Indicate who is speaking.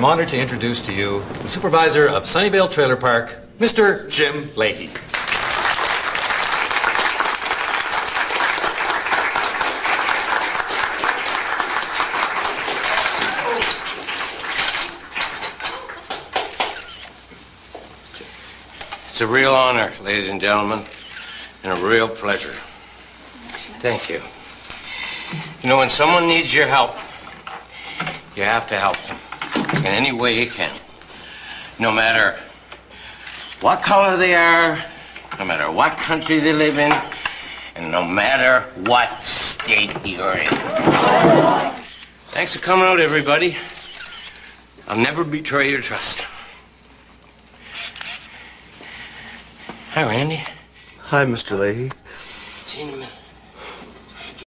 Speaker 1: I'm honored to introduce to you the supervisor of Sunnyvale Trailer Park, Mr. Jim Lahey.
Speaker 2: It's a real honor, ladies and gentlemen, and a real pleasure. Thank you. You know, when someone needs your help, you have to help them in any way you can. No matter what color they are, no matter what country they live in, and no matter what state you're in. Thanks for coming out, everybody. I'll never betray your trust. Hi, Randy.
Speaker 3: Hi, Mr. Lahey.
Speaker 2: See you in a minute.